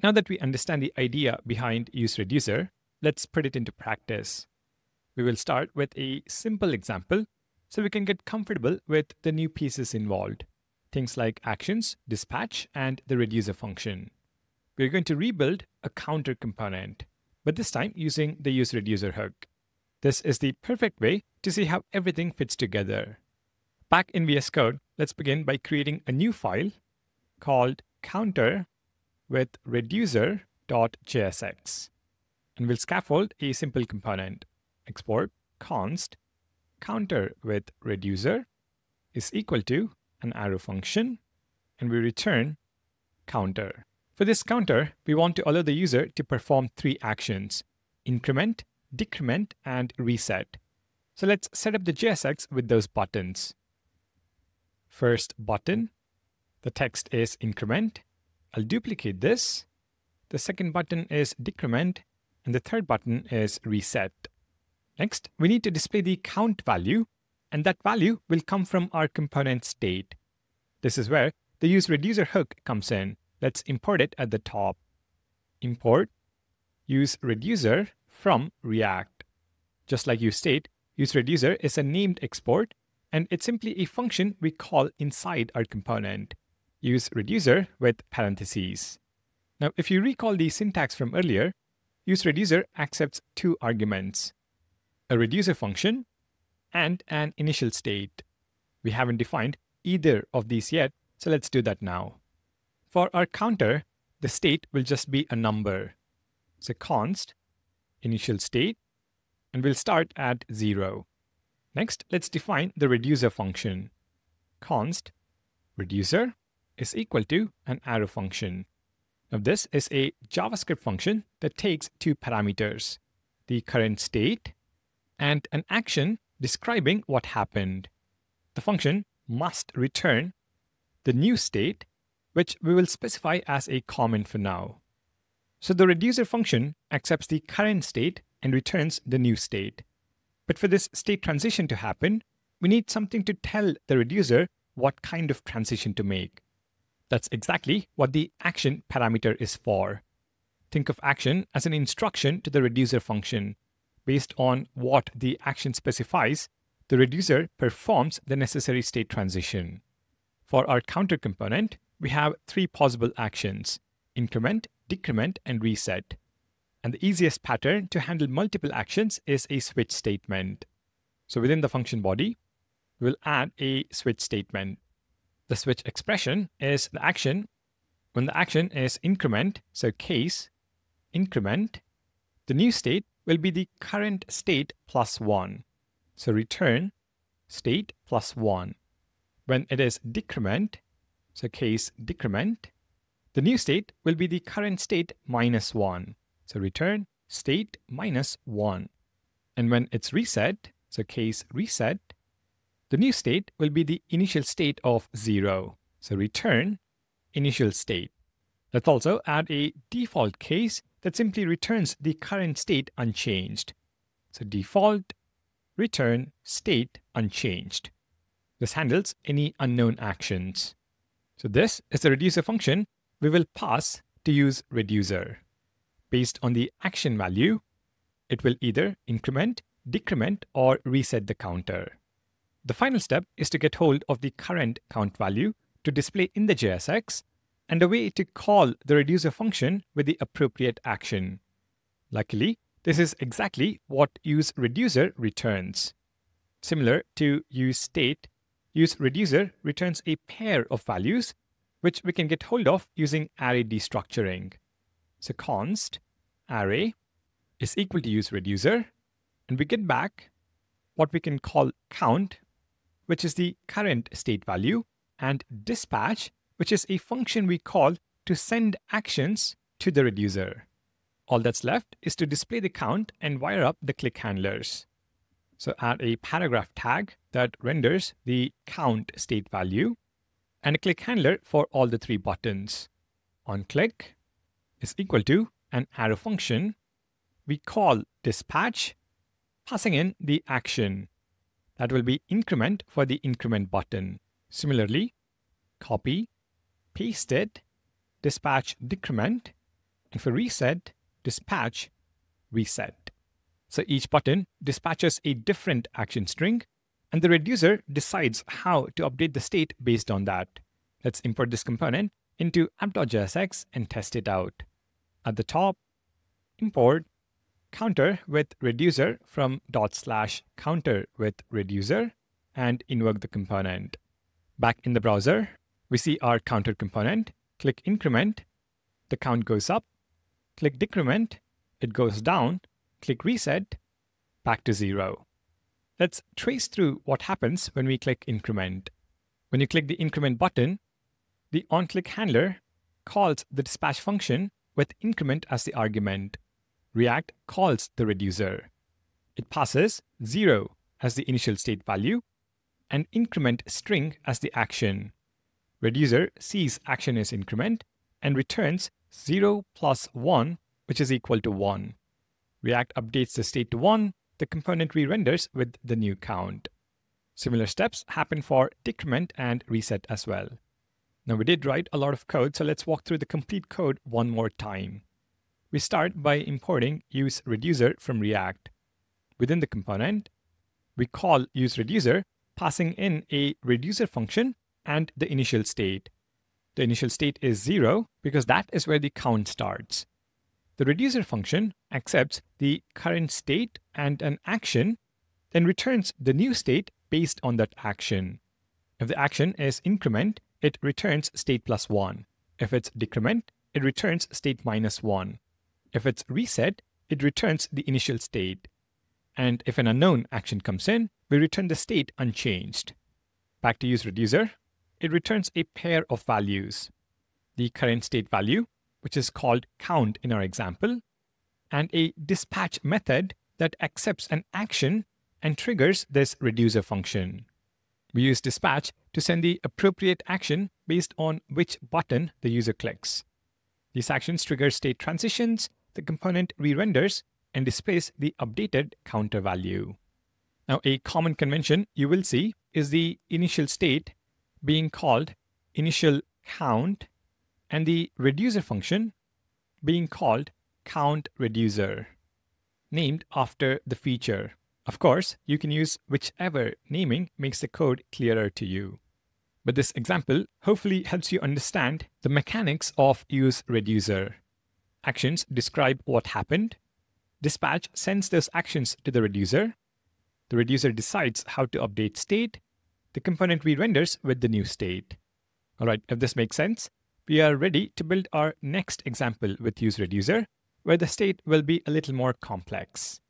Now that we understand the idea behind useReducer, let's put it into practice. We will start with a simple example so we can get comfortable with the new pieces involved, things like actions, dispatch, and the reducer function. We're going to rebuild a counter component, but this time using the useReducer hook. This is the perfect way to see how everything fits together. Back in VS Code, let's begin by creating a new file called counter with reducer.jsx. And we'll scaffold a simple component. Export const counter with reducer is equal to an arrow function, and we return counter. For this counter, we want to allow the user to perform three actions, increment, decrement, and reset. So let's set up the JSX with those buttons. First button, the text is increment. I'll duplicate this. The second button is decrement, and the third button is reset. Next, we need to display the count value, and that value will come from our component state. This is where the use reducer hook comes in. Let's import it at the top. Import use reducer from React. Just like useState, use reducer is a named export, and it's simply a function we call inside our component. Use reducer with parentheses. Now, if you recall the syntax from earlier, use reducer accepts two arguments a reducer function, and an initial state. We haven't defined either of these yet, so let's do that now. For our counter, the state will just be a number. So const initial state, and we'll start at 0. Next, let's define the reducer function. const reducer is equal to an arrow function. Now this is a JavaScript function that takes two parameters, the current state and an action describing what happened. The function must return the new state, which we will specify as a comment for now. So the reducer function accepts the current state and returns the new state. But for this state transition to happen, we need something to tell the reducer what kind of transition to make. That's exactly what the action parameter is for. Think of action as an instruction to the reducer function based on what the action specifies, the reducer performs the necessary state transition. For our counter component, we have three possible actions, increment, decrement, and reset. And the easiest pattern to handle multiple actions is a switch statement. So within the function body, we'll add a switch statement. The switch expression is the action when the action is increment, so case, increment, the new state will be the current state plus 1. So return state plus 1. When it is decrement, so case decrement, the new state will be the current state minus 1. So return state minus 1. And when it's reset, so case reset, the new state will be the initial state of 0. So return initial state. Let's also add a default case that simply returns the current state unchanged. So default return state unchanged. This handles any unknown actions. So this is the reducer function we will pass to use reducer. Based on the action value, it will either increment, decrement, or reset the counter. The final step is to get hold of the current count value to display in the JSX and a way to call the reducer function with the appropriate action. Luckily, this is exactly what useReducer returns. Similar to useState, useReducer returns a pair of values which we can get hold of using array destructuring. So const array is equal to useReducer, and we get back what we can call count, which is the current state value, and dispatch, which is a function we call to send actions to the reducer. All that's left is to display the count and wire up the click handlers. So add a paragraph tag that renders the count state value and a click handler for all the three buttons. On click is equal to an arrow function. We call dispatch, passing in the action. That will be increment for the increment button. Similarly, copy paste it, dispatch decrement, And for reset, dispatch reset. So each button dispatches a different action string, and the reducer decides how to update the state based on that. Let's import this component into app.jsx and test it out. At the top, import counter with reducer from dot slash counter with reducer and invoke the component. Back in the browser, we see our counter component. Click increment, the count goes up. Click decrement, it goes down. Click reset, back to zero. Let's trace through what happens when we click increment. When you click the increment button, the onClick handler calls the dispatch function with increment as the argument. React calls the reducer. It passes 0 as the initial state value and increment string as the action. Reducer sees action is increment and returns 0 plus 1, which is equal to 1. React updates the state to 1, the component re-renders with the new count. Similar steps happen for decrement and reset as well. Now we did write a lot of code, so let's walk through the complete code one more time. We start by importing useReducer from React. Within the component, we call useReducer, passing in a reducer function and the initial state. The initial state is zero because that is where the count starts. The reducer function accepts the current state and an action, then returns the new state based on that action. If the action is increment, it returns state plus 1. If it's decrement, it returns state minus 1. If it's reset, it returns the initial state. And if an unknown action comes in, we return the state unchanged. Back to use reducer, it returns a pair of values. The current state value, which is called count in our example, and a dispatch method that accepts an action and triggers this reducer function. We use dispatch to send the appropriate action based on which button the user clicks. These actions trigger state transitions, the component re-renders, and displays the updated counter value. Now, a common convention you will see is the initial state being called initial count and the reducer function being called count reducer, named after the feature. Of course, you can use whichever naming makes the code clearer to you. But this example hopefully helps you understand the mechanics of use reducer. Actions describe what happened. Dispatch sends those actions to the reducer. The reducer decides how to update state. The component re-renders with the new state. All right, if this makes sense, we are ready to build our next example with use reducer, where the state will be a little more complex.